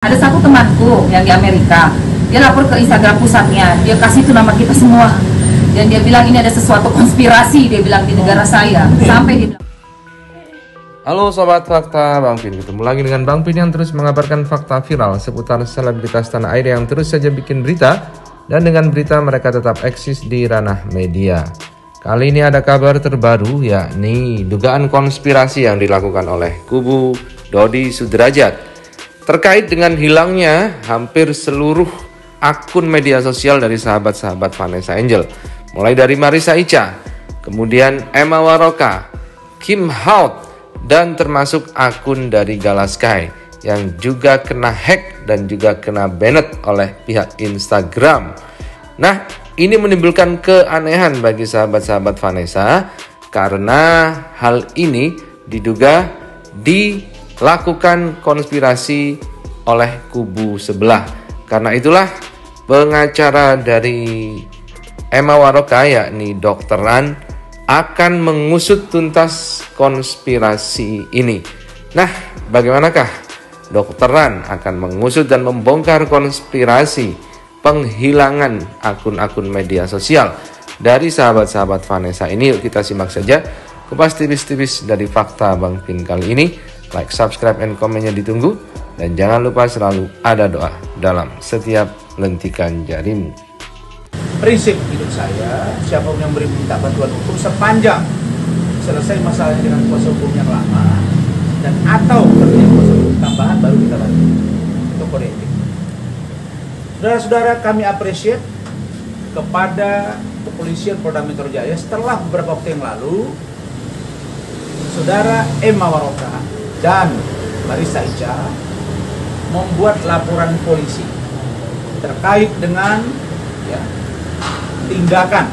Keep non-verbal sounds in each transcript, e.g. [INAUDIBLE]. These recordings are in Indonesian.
Ada satu temanku yang di Amerika, dia lapor ke Instagram pusatnya, dia kasih itu nama kita semua. Dan dia bilang ini ada sesuatu konspirasi, dia bilang di negara saya. Sampai dia bilang, Halo Sobat Fakta, Bang Pin ketemu lagi dengan Bang Pin yang terus mengabarkan fakta viral seputar selebritas tanah air yang terus saja bikin berita dan dengan berita mereka tetap eksis di ranah media. Kali ini ada kabar terbaru yakni dugaan konspirasi yang dilakukan oleh kubu Dodi Sudrajat terkait dengan hilangnya hampir seluruh akun media sosial dari sahabat-sahabat Vanessa Angel. Mulai dari Marisa Ica, kemudian Emma Waroka, Kim Haut, dan termasuk akun dari Galaskai yang juga kena hack dan juga kena banned oleh pihak Instagram. Nah, ini menimbulkan keanehan bagi sahabat-sahabat Vanessa karena hal ini diduga dilakukan konspirasi oleh kubu sebelah. Karena itulah pengacara dari Emma Waroka yakni Dr. Ran akan mengusut tuntas konspirasi ini. Nah, bagaimanakah Dr. Ran akan mengusut dan membongkar konspirasi penghilangan akun-akun media sosial dari sahabat-sahabat Vanessa ini? Yuk kita simak saja kupas tipis-tipis dari fakta Bang Pin kali ini. Like, subscribe, and komennya ditunggu. Dan jangan lupa selalu ada doa dalam setiap lentikan jarimu prinsip hidup saya siapa pun yang beri minta bantuan hukum sepanjang selesai masalahnya dengan kuasa hukum yang lama dan atau perlu kuasa hukum tambahan baru kita bantu. Itu kode etik. Saudara-saudara kami appreciate kepada kepolisian Polda Metro Jaya setelah beberapa waktu yang lalu saudara Emma Waroka dan Marisa Ica membuat laporan polisi terkait dengan ya, tindakan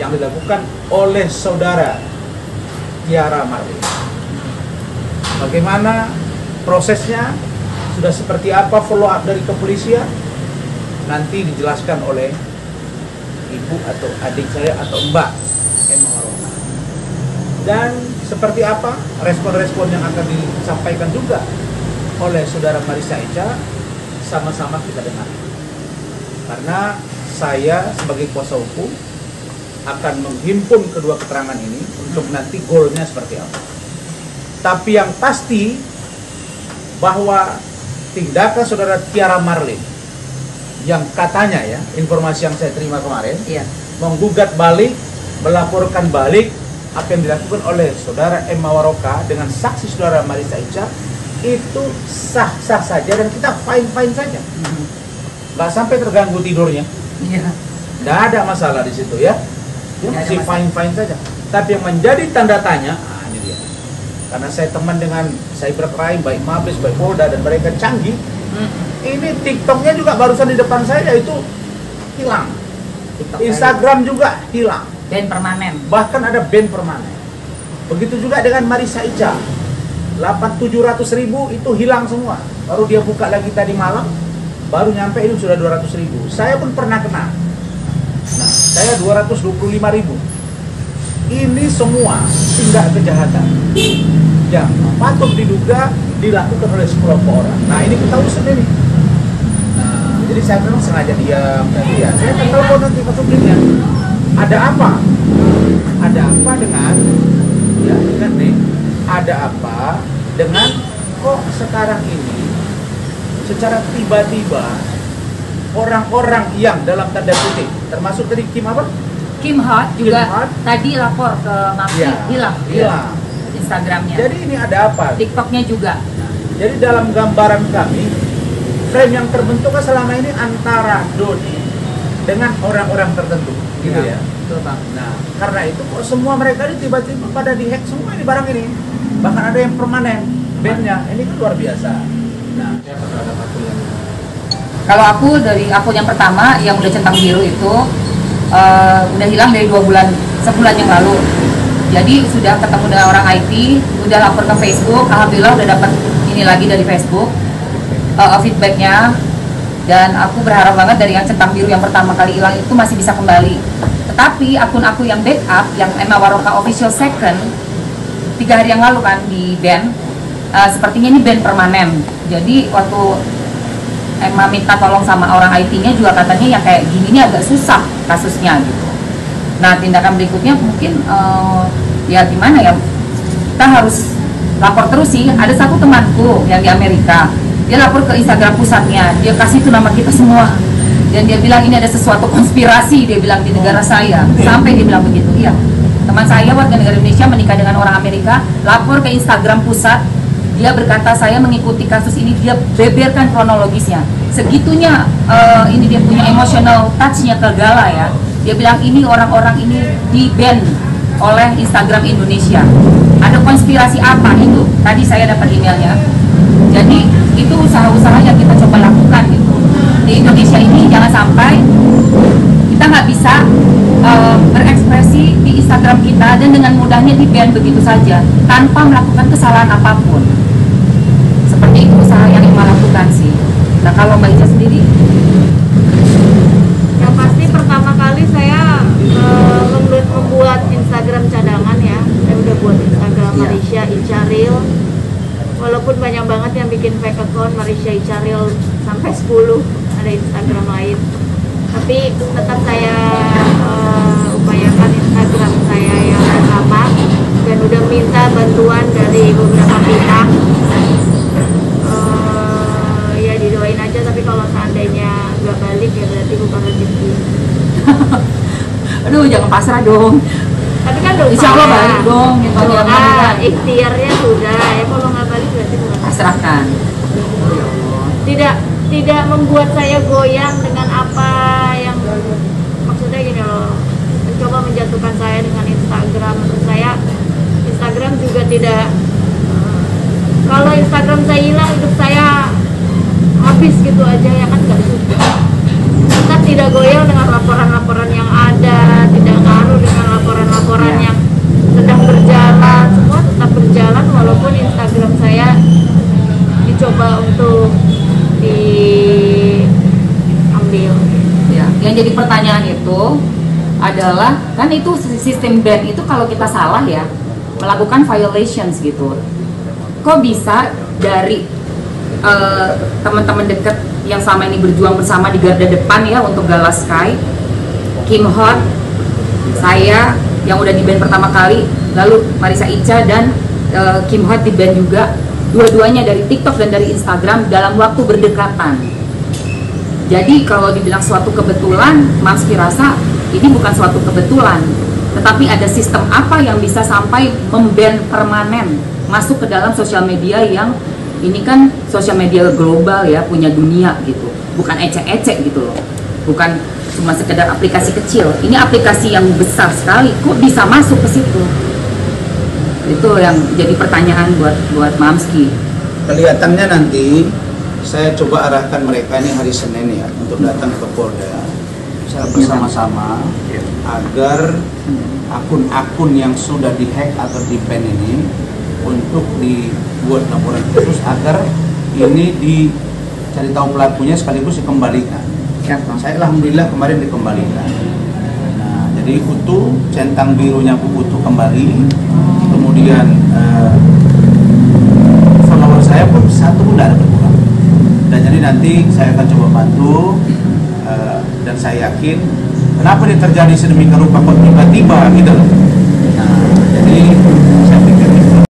yang dilakukan oleh saudara Tiara Marley. Bagaimana prosesnya? Sudah seperti apa follow up dari kepolisian? Nanti dijelaskan oleh ibu atau adik saya atau mbak Emma. Dan seperti apa respon-respon yang akan disampaikan juga oleh saudara Marisa Eca sama-sama kita dengar. Karena saya sebagai kuasa hukum akan menghimpun kedua keterangan ini untuk nanti goalnya seperti apa. Tapi yang pasti bahwa tindakan saudara Tiara Marlin yang katanya ya informasi yang saya terima kemarin iya. menggugat balik, melaporkan balik apa yang dilakukan oleh saudara Emma Waroka dengan saksi saudara Marisa Ica itu sah-sah saja dan kita fine-fine saja. Nggak sampai terganggu tidurnya. Iya. Nggak ada masalah di situ ya. Ya, Nggak masih masalah. fine-fine saja. Tapi yang menjadi tanda tanya, ah, ini dia. Karena saya teman dengan cybercrime, baik Mabes, baik Polda, dan mereka canggih. Ini TikToknya juga barusan di depan saya itu hilang. TikTok Instagram juga hilang. Band permanen. Bahkan ada band permanen. Begitu juga dengan Marisa Ica. 8 ribu itu hilang semua. Baru dia buka lagi tadi malam, baru nyampe ini sudah 200 ribu. Saya pun pernah kena. Nah, saya 225 ribu. Ini semua tindak kejahatan yang patut diduga dilakukan oleh sekelompok orang. Nah, ini kita usut ini. Nah, jadi saya memang sengaja diam dan ya. Saya akan telepon nanti Pak Suprimnya. Ada apa? Ada apa dengan ya dengan nih? Ada apa dengan kok sekarang ini secara tiba-tiba orang-orang yang dalam tanda kutip termasuk tadi Kim apa? Kim Hot juga Kim Hot. tadi lapor ke Mami Iya, hilang. hilang. Instagramnya. Jadi ini ada apa? TikToknya juga. Jadi dalam gambaran kami, frame yang terbentuk selama ini antara Doni dengan orang-orang tertentu, gitu ya. Betul bang. Nah, karena itu kok semua mereka ini tiba-tiba pada dihack semua ini barang ini. Bahkan ada yang permanen bandnya, ini kan luar biasa. Nah, Kalau aku dari akun yang pertama yang udah centang biru itu eh, udah hilang dari dua bulan sebulan yang lalu. Jadi sudah ketemu dengan orang IT, udah lapor ke Facebook, alhamdulillah udah dapat ini lagi dari Facebook eh, feedbacknya dan aku berharap banget dari yang centang biru yang pertama kali hilang itu masih bisa kembali. Tetapi akun-akun yang backup yang Emma Waroka official second tiga hari yang lalu kan di band, eh, sepertinya ini band permanen. Jadi waktu minta tolong sama orang IT-nya juga katanya yang kayak gini ini agak susah kasusnya gitu. Nah tindakan berikutnya mungkin uh, ya gimana ya kita harus lapor terus sih. Ada satu temanku yang di Amerika, dia lapor ke Instagram pusatnya, dia kasih tuh nama kita semua. Dan dia bilang ini ada sesuatu konspirasi dia bilang di negara saya. Sampai dia bilang begitu iya. Teman saya warga negara Indonesia menikah dengan orang Amerika lapor ke Instagram pusat. Dia berkata saya mengikuti kasus ini. Dia beberkan kronologisnya. Segitunya uh, ini dia punya emotional touchnya ke Gala ya. Dia bilang ini orang-orang ini di ban oleh Instagram Indonesia. Ada konspirasi apa itu? Tadi saya dapat emailnya. Jadi itu usaha-usaha yang kita coba lakukan gitu. Di Indonesia ini jangan sampai kita nggak bisa uh, berekspresi di Instagram kita dan dengan mudahnya di ban begitu saja tanpa melakukan kesalahan apa pun. Seperti itu usaha yang Ima lakukan sih. Nah kalau Mbak Ica sendiri? Yang pasti pertama kali saya uh, membuat Instagram cadangan ya. Saya udah buat Instagram Iya. Malaysia Ica Real walaupun banyak banget yang bikin fake account Malaysia Ica Real sampai 10 ada Instagram lain. Tapi tetap saya uh, upayakan Instagram saya yang pertama dan udah minta bantuan dari beberapa pihak. Eh, ya didoain aja tapi kalau seandainya nggak balik ya berarti bukan rezeki. [LAUGHS] Aduh jangan pasrah dong. Tapi kan udah Insya Allah balik dong gitu ikhtiarnya sudah ya pasrahkan tidak tidak membuat saya goyang dengan apa yang maksudnya gini loh mencoba menjatuhkan saya dengan Instagram. Menurut saya Instagram juga tidak eh, kalau Instagram saya hilang hidup saya habis gitu aja ya kan nggak juga tetap tidak goyang dengan laporan-laporan yang ada tidak ngaruh dengan laporan-laporan Ya. yang sedang berjalan semua tetap berjalan walaupun Instagram saya dicoba untuk diambil Ya, yang jadi pertanyaan itu adalah kan itu sistem ban itu kalau kita salah ya melakukan violations gitu. Kok bisa dari eh, teman-teman dekat yang selama ini berjuang bersama di garda depan ya untuk Gala Sky, Kim Hot, saya yang udah di ban pertama kali, lalu Marisa Ica dan eh, Kim Hot di ban juga, dua-duanya dari TikTok dan dari Instagram dalam waktu berdekatan. Jadi kalau dibilang suatu kebetulan, Mamski rasa ini bukan suatu kebetulan, tetapi ada sistem apa yang bisa sampai memban permanen masuk ke dalam sosial media yang ini kan sosial media global ya punya dunia gitu, bukan ecek-ecek gitu loh, bukan cuma sekedar aplikasi kecil. Ini aplikasi yang besar sekali, kok bisa masuk ke situ? Itu yang jadi pertanyaan buat buat Mamski. Kelihatannya nanti saya coba arahkan mereka ini hari Senin ya untuk datang ke Polda bersama-sama agar akun-akun yang sudah dihack atau di ban ini untuk dibuat laporan khusus agar ini dicari tahu pelakunya sekaligus dikembalikan. Saya alhamdulillah kemarin dikembalikan. Nah, jadi utuh centang birunya utuh kembali. Kemudian eh, follower saya pun satu pun tidak ada. Dan jadi nanti saya akan coba bantu eh, dan saya yakin kenapa ini terjadi sedemikian rupa kok tiba-tiba gitu loh. Nah, jadi